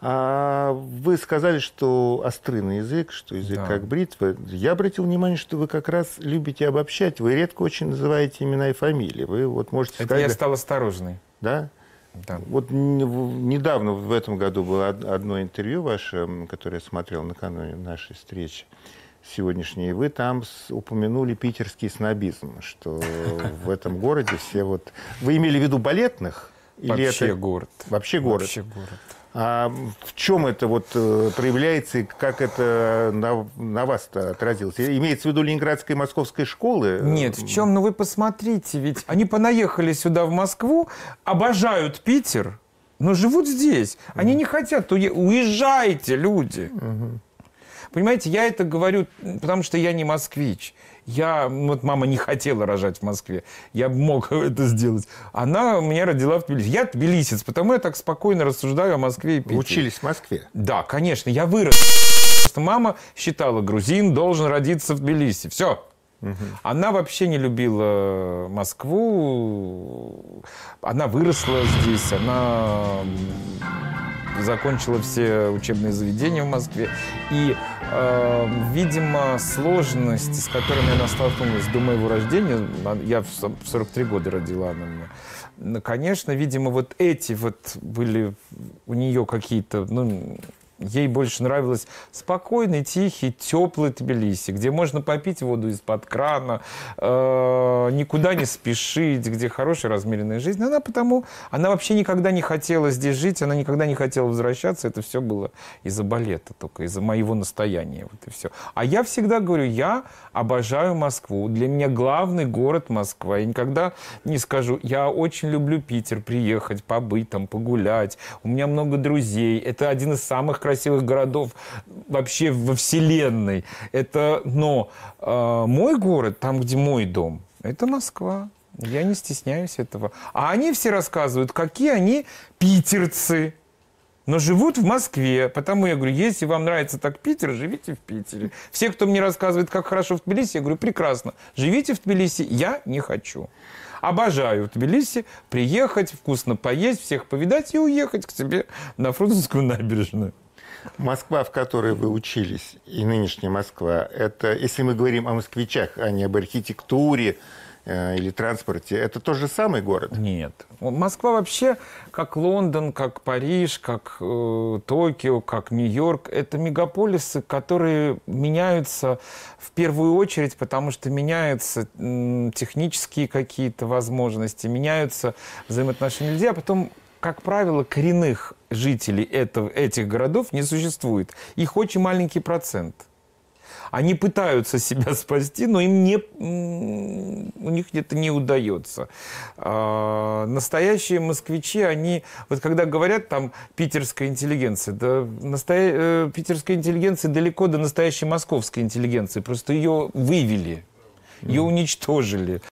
А вы сказали, что острый язык, что язык Да. как бритва. Я обратил внимание, что вы как раз любите обобщать. Вы редко очень называете имена и фамилии. Вы вот можете Это сказать... я стал осторожный. Да? Да. Вот недавно, в этом году, было од- одно интервью ваше, которое я смотрел накануне нашей встречи сегодняшней. Вы там упомянули питерский снобизм, что в этом городе все вот... Вы имели в виду балетных? Или Вообще это город. вообще город? Вообще город. А в чем это вот э, проявляется и как это на, на вас-то отразилось? Имеется в виду Ленинградской и Московской школы? Нет, в чем? Ну вы посмотрите, ведь они понаехали сюда, в Москву, обожают Питер, но живут здесь. Они не хотят, уе- уезжайте, люди. Понимаете, я это говорю, потому что я не москвич. Я, вот мама не хотела рожать в Москве. Я мог это сделать. Она меня родила в Тбилиси. Я тбилисец, потому я так спокойно рассуждаю о Москве и Питере. Учились в Москве? Да, конечно, я вырос. Просто мама считала, грузин должен родиться в Тбилиси. Все. Она вообще не любила Москву. Она выросла здесь, она закончила все учебные заведения в Москве. И, э, видимо, сложность, с которыми она столкнулась до моего рождения, я в 43 года родила она меня, ну, конечно, видимо, вот эти вот были у нее какие-то, ну, ей больше нравилось спокойный, тихий, теплый Тбилиси, где можно попить воду из-под крана, э, никуда не спешить, где хорошая размеренная жизнь. Она потому, она вообще никогда не хотела здесь жить, она никогда не хотела возвращаться. Это все было из-за балета только, из-за моего настояния. Вот и все. А я всегда говорю, я обожаю Москву. Для меня главный город Москва. Я никогда не скажу, я очень люблю Питер, приехать, побыть там, погулять. У меня много друзей. Это один из самых красивых городов вообще во Вселенной. Это, но э, мой город, там, где мой дом, это Москва. Я не стесняюсь этого. А они все рассказывают, какие они питерцы. Но живут в Москве. Потому я говорю, если вам нравится так Питер, живите в Питере. Все, кто мне рассказывает, как хорошо в Тбилиси, я говорю, прекрасно. Живите в Тбилиси, я не хочу. Обожаю в Тбилиси приехать, вкусно поесть, всех повидать и уехать к себе на Фрунзенскую набережную. Москва, в которой вы учились, и нынешняя Москва, это, если мы говорим о москвичах, а не об архитектуре э, или транспорте, это тот же самый город? Нет. Москва вообще, как Лондон, как Париж, как э, Токио, как Нью-Йорк, это мегаполисы, которые меняются в первую очередь, потому что меняются м, технические какие-то возможности, меняются взаимоотношения людей, а потом как правило, коренных жителей этого, этих городов не существует. Их очень маленький процент. Они пытаются себя спасти, но им не, у них это не удается. А, настоящие москвичи, они, вот когда говорят там питерская интеллигенция, да, настоя- э, питерская интеллигенция далеко до настоящей московской интеллигенции, просто ее вывели, ее уничтожили.